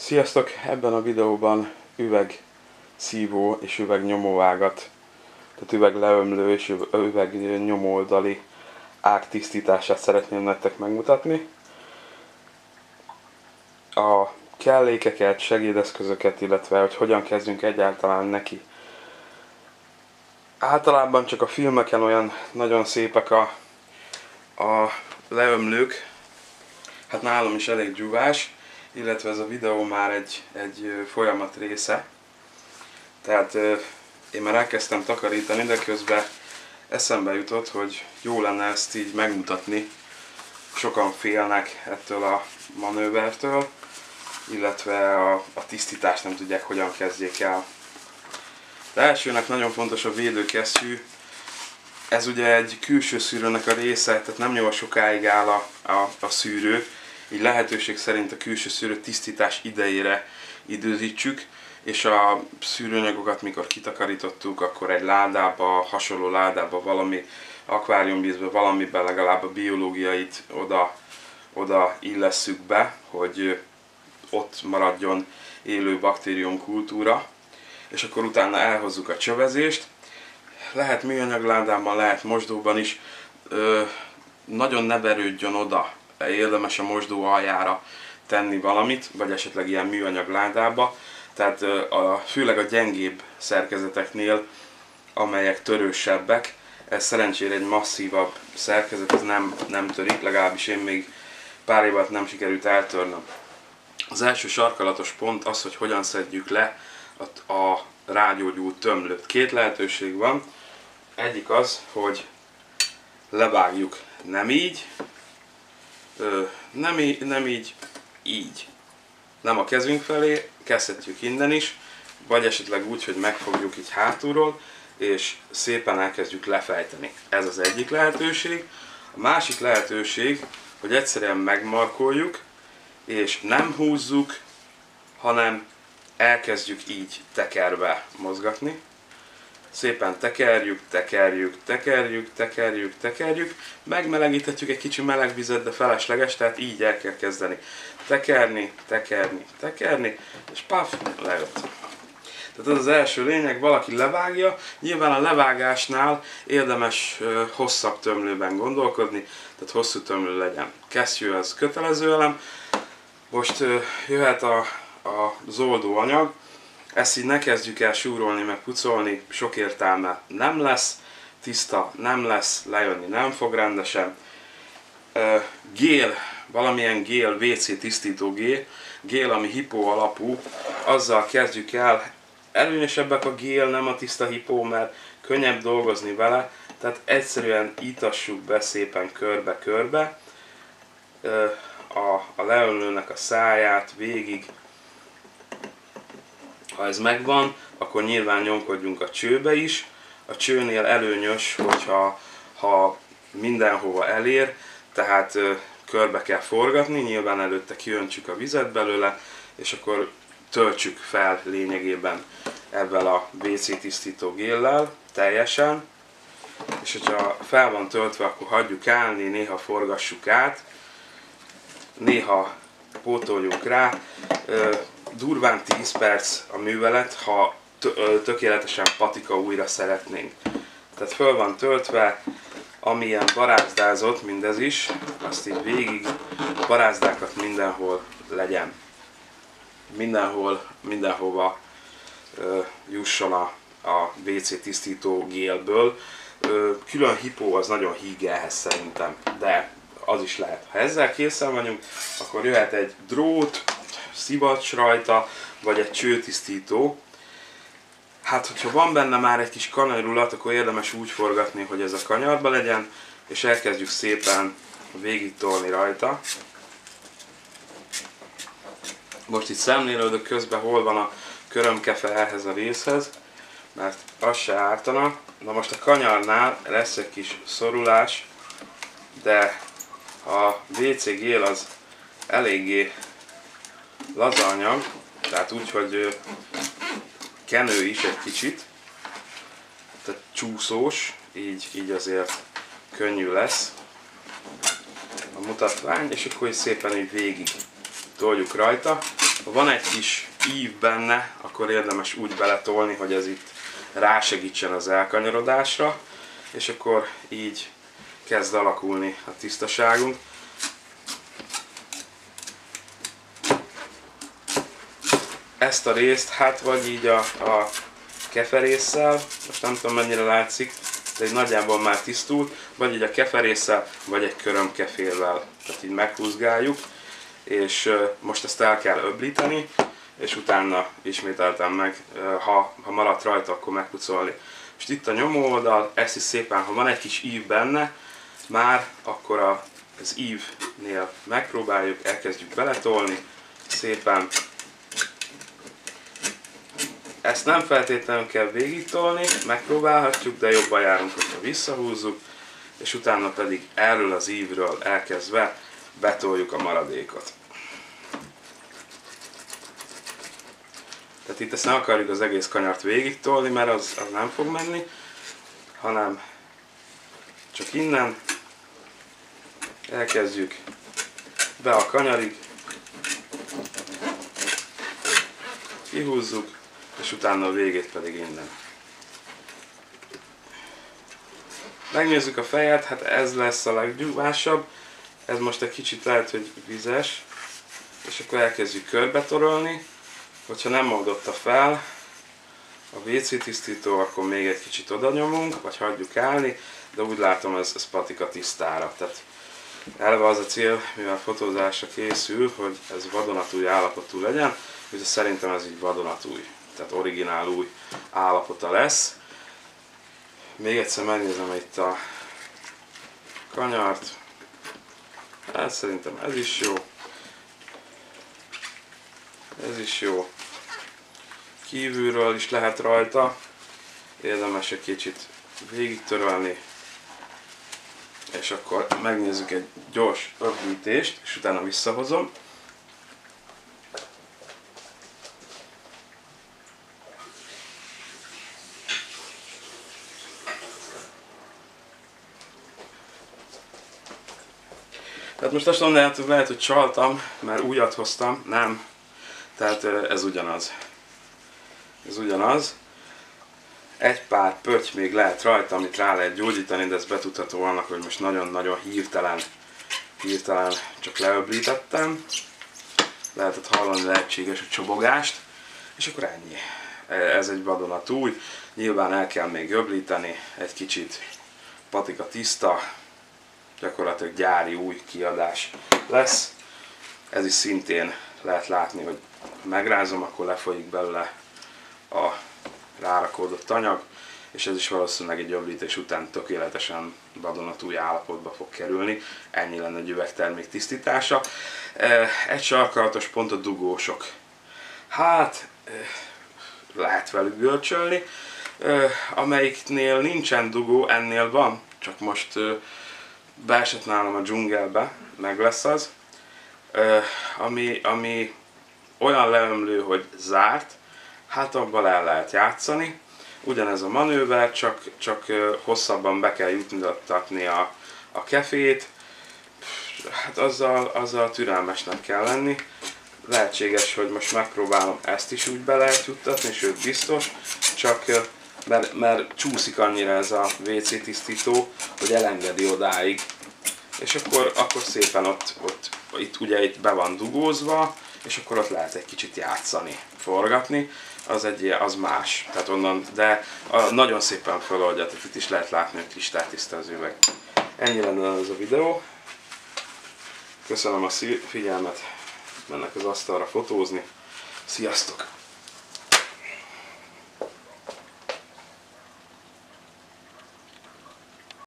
Sziasztok! Ebben a videóban üveg szívó és üveg nyomóágat, tehát üveg leömlő és üveg nyomóoldali ág tisztítását szeretném nektek megmutatni. A kellékeket, segédeszközöket, illetve hogy hogyan kezdünk egyáltalán neki. Általában csak a filmeken olyan nagyon szépek a, a leömlők, hát nálam is elég dzsúvás, illetve ez a videó már egy, egy folyamat része. Tehát én már elkezdtem takarítani, de közben eszembe jutott, hogy jó lenne ezt így megmutatni. Sokan félnek ettől a manővertől, illetve a, a tisztítást nem tudják, hogyan kezdjék el. De elsőnek nagyon fontos a védőkesztyű. Ez ugye egy külső szűrőnek a része, tehát nem jó sokáig áll a, a, a szűrő, így lehetőség szerint a külső szűrő tisztítás idejére időzítsük, és a szűrőanyagokat, mikor kitakarítottuk, akkor egy ládába, hasonló ládába, valami akváriumvízbe, valamiben legalább a biológiait oda, oda illesszük be, hogy ott maradjon élő baktérium kultúra, és akkor utána elhozzuk a csövezést. Lehet műanyag ládában, lehet mosdóban is. Ö, nagyon ne verődjön oda érdemes a mosdó aljára tenni valamit, vagy esetleg ilyen műanyag ládába. Tehát a, főleg a gyengébb szerkezeteknél, amelyek törősebbek, ez szerencsére egy masszívabb szerkezet, ez nem, nem törik, legalábbis én még pár évet nem sikerült eltörnöm. Az első sarkalatos pont az, hogy hogyan szedjük le a, a rágyógyú tömlőt. Két lehetőség van. Egyik az, hogy levágjuk nem így, nem, így, nem így, így. Nem a kezünk felé, kezdhetjük innen is, vagy esetleg úgy, hogy megfogjuk így hátulról, és szépen elkezdjük lefejteni. Ez az egyik lehetőség. A másik lehetőség, hogy egyszerűen megmarkoljuk, és nem húzzuk, hanem elkezdjük így tekerve mozgatni szépen tekerjük, tekerjük, tekerjük, tekerjük, tekerjük, megmelegíthetjük egy kicsi meleg vizet, de felesleges, tehát így el kell kezdeni. Tekerni, tekerni, tekerni, és paf, lejött. Tehát ez az első lényeg, valaki levágja, nyilván a levágásnál érdemes hosszabb tömlőben gondolkodni, tehát hosszú tömlő legyen. Kesztyű az kötelező elem, most jöhet a, a zoldó anyag, ezt így ne kezdjük el súrolni, meg pucolni, sok értelme nem lesz, tiszta nem lesz, lejönni nem fog rendesen. Gél, valamilyen gél, WC tisztító gél, gél, ami hipó alapú, azzal kezdjük el. Előnyösebbek a gél, nem a tiszta hipó, mert könnyebb dolgozni vele, tehát egyszerűen ítassuk be szépen körbe-körbe a, a leönlőnek a száját végig, ha ez megvan, akkor nyilván nyomkodjunk a csőbe is. A csőnél előnyös, hogyha ha mindenhova elér, tehát körbe kell forgatni, nyilván előtte kiöntsük a vizet belőle, és akkor töltsük fel lényegében ebben a WC tisztító géllel teljesen, és hogyha fel van töltve, akkor hagyjuk állni, néha forgassuk át, néha pótoljunk rá, durván 10 perc a művelet, ha tökéletesen patika újra szeretnénk. Tehát föl van töltve, amilyen barázdázott mindez is, azt így végig barázdákat mindenhol legyen. Mindenhol, mindenhova ö, jusson a, a WC tisztító gélből. Ö, külön hipó az nagyon híg ehhez szerintem, de az is lehet. Ha ezzel készen vagyunk, akkor jöhet egy drót, szivacs rajta, vagy egy csőtisztító. Hát, hogyha van benne már egy kis kanyarulat, akkor érdemes úgy forgatni, hogy ez a kanyarba legyen, és elkezdjük szépen végig tolni rajta. Most itt szemlélődök közben, hol van a körömkefe ehhez a részhez, mert az se ártana. Na most a kanyarnál lesz egy kis szorulás, de a WC gél az eléggé laza tehát úgy, hogy kenő is egy kicsit, tehát csúszós, így, így azért könnyű lesz a mutatvány, és akkor így szépen így végig toljuk rajta. Ha van egy kis ív benne, akkor érdemes úgy beletolni, hogy ez itt rásegítsen az elkanyarodásra, és akkor így kezd alakulni a tisztaságunk. Ezt a részt, hát vagy így a, a keferésszel, most nem tudom mennyire látszik, de egy nagyjából már tisztult, vagy így a keferésszel, vagy egy körömkefélvel, tehát így meghúzgáljuk, és most ezt el kell öblíteni, és utána ismételtem meg, ha, ha maradt rajta, akkor megpucolni. És itt a nyomó oldal, ezt is szépen, ha van egy kis ív benne, már akkor a, az ívnél megpróbáljuk, elkezdjük beletolni, szépen ezt nem feltétlenül kell végigtolni, megpróbálhatjuk, de jobban járunk, hogyha visszahúzzuk, és utána pedig erről az ívről elkezdve betoljuk a maradékot. Tehát itt ezt nem akarjuk az egész kanyart végig mert az, az nem fog menni, hanem csak innen elkezdjük be a kanyarig, kihúzzuk, és utána a végét pedig innen. Megnézzük a fejet, hát ez lesz a leggyúvásabb, ez most egy kicsit lehet, hogy vizes, és akkor elkezdjük körbetorolni, hogyha nem oldotta fel a WC tisztító, akkor még egy kicsit oda nyomunk, vagy hagyjuk állni, de úgy látom ez, ez patika tisztára. Tehát elve az a cél, mivel fotózásra készül, hogy ez vadonatúj állapotú legyen, és szerintem ez így vadonatúj, tehát originál új állapota lesz. Még egyszer megnézem itt a kanyart. Hát szerintem ez is jó. Ez is jó kívülről is lehet rajta. Érdemes egy kicsit végig törölni, és akkor megnézzük egy gyors rögzítést, és utána visszahozom. Tehát most azt mondom, lehet, lehet, hogy csaltam, mert újat hoztam. Nem. Tehát ez ugyanaz ez ugyanaz. Egy pár pötty még lehet rajta, amit rá lehet gyógyítani, de ez betudható annak, hogy most nagyon-nagyon hirtelen, hirtelen csak leöblítettem. Lehetett hallani lehetséges a csobogást, és akkor ennyi. Ez egy vadonatúj, nyilván el kell még öblíteni, egy kicsit patika tiszta, gyakorlatilag gyári új kiadás lesz. Ez is szintén lehet látni, hogy megrázom, akkor lefolyik belőle a rárakódott anyag, és ez is valószínűleg egy öblítés után tökéletesen vadonatúj állapotba fog kerülni. Ennyi lenne egy üvegtermék tisztítása. Egy sarkalatos pont a dugósok. Hát, lehet velük görcsölni. Amelyiknél nincsen dugó, ennél van, csak most beesett nálam a dzsungelbe, meg lesz az. Ami, ami olyan leömlő, hogy zárt, hát abban el lehet játszani. Ugyanez a manőver, csak, csak hosszabban be kell juttatni a, a kefét, hát azzal, azzal türelmesnek kell lenni. Lehetséges, hogy most megpróbálom ezt is úgy be lehet juttatni, sőt biztos, csak mert, mert csúszik annyira ez a WC tisztító, hogy elengedi odáig. És akkor, akkor szépen ott, ott, itt ugye itt be van dugózva, és akkor ott lehet egy kicsit játszani, forgatni az egy az más. Tehát onnan, de a, nagyon szépen feloldja, tehát itt is lehet látni, hogy kristálytiszta az üveg. Ennyi lenne ez a videó. Köszönöm a figyelmet, mennek az asztalra fotózni. Sziasztok!